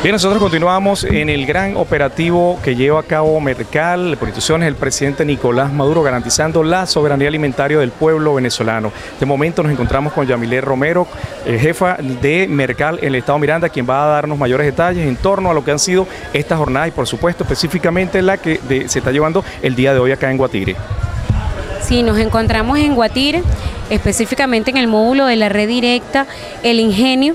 Bien, nosotros continuamos en el gran operativo que lleva a cabo Mercal, por instituciones el presidente Nicolás Maduro, garantizando la soberanía alimentaria del pueblo venezolano. De momento nos encontramos con Yamilé Romero, eh, jefa de Mercal en el Estado Miranda, quien va a darnos mayores detalles en torno a lo que han sido estas jornadas y por supuesto específicamente la que se está llevando el día de hoy acá en Guatire. Sí, nos encontramos en Guatire, específicamente en el módulo de la red directa El Ingenio,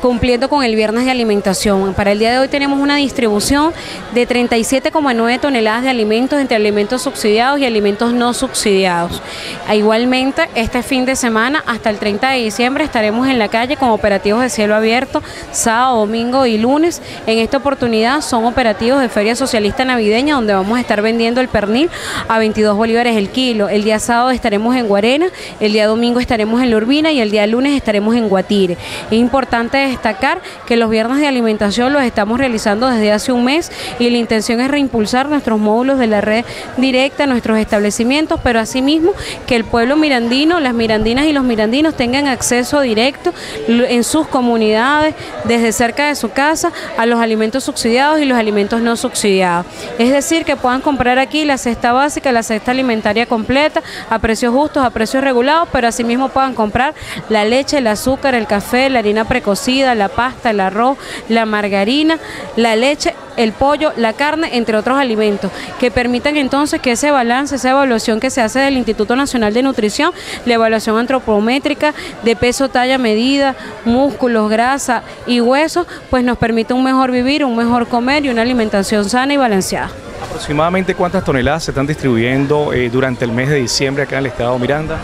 cumpliendo con el viernes de alimentación. Para el día de hoy tenemos una distribución de 37,9 toneladas de alimentos entre alimentos subsidiados y alimentos no subsidiados. E igualmente, este fin de semana, hasta el 30 de diciembre, estaremos en la calle con operativos de cielo abierto, sábado, domingo y lunes. En esta oportunidad son operativos de Feria Socialista Navideña, donde vamos a estar vendiendo el pernil a 22 bolívares el kilo. El día sábado estaremos en Guarena, el día domingo estaremos en La Urbina y el día lunes estaremos en Guatire. Es importante destacar que los viernes de alimentación los estamos realizando desde hace un mes y la intención es reimpulsar nuestros módulos de la red directa, nuestros establecimientos, pero asimismo que el pueblo mirandino, las mirandinas y los mirandinos tengan acceso directo en sus comunidades, desde cerca de su casa, a los alimentos subsidiados y los alimentos no subsidiados. Es decir, que puedan comprar aquí la cesta básica, la cesta alimentaria completa, a precios justos, a precios regulados, pero asimismo puedan comprar la leche, el azúcar, el café, la harina precocida, la pasta, el arroz, la margarina, la leche, el pollo, la carne, entre otros alimentos, que permitan entonces que ese balance, esa evaluación que se hace del Instituto Nacional de Nutrición, la evaluación antropométrica de peso, talla, medida, músculos, grasa y huesos, pues nos permite un mejor vivir, un mejor comer y una alimentación sana y balanceada. ¿Aproximadamente cuántas toneladas se están distribuyendo eh, durante el mes de diciembre acá en el estado Miranda?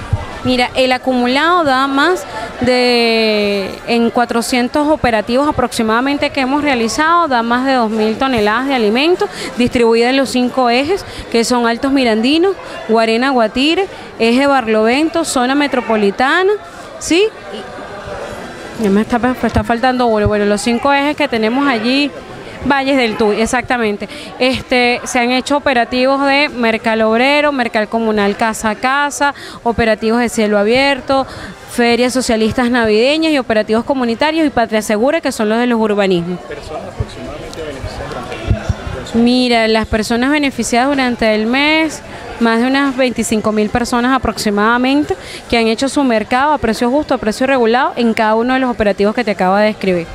Mira, el acumulado da más de, en 400 operativos aproximadamente que hemos realizado, da más de 2.000 toneladas de alimentos distribuidas en los cinco ejes, que son Altos Mirandinos, Guarena, Guatire, Eje Barlovento, Zona Metropolitana, ¿sí? me está, está faltando, bueno, bueno, los cinco ejes que tenemos allí, Valles del Tuy, exactamente. Este, se han hecho operativos de Mercal Obrero, Mercal Comunal Casa a Casa, operativos de cielo abierto, ferias socialistas navideñas y operativos comunitarios y Patria Segura, que son los de los urbanismos. ¿Personas aproximadamente beneficiadas Mira, las personas beneficiadas durante el mes, más de unas 25 mil personas aproximadamente, que han hecho su mercado a precio justo, a precio regulado, en cada uno de los operativos que te acabo de describir.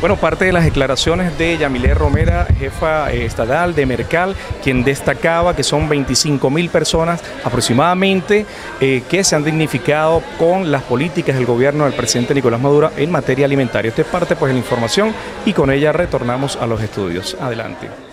Bueno, parte de las declaraciones de Yamilé Romera, jefa eh, estatal de Mercal, quien destacaba que son 25 mil personas aproximadamente eh, que se han dignificado con las políticas del gobierno del presidente Nicolás Maduro en materia alimentaria. Esta es parte pues de la información y con ella retornamos a los estudios. Adelante.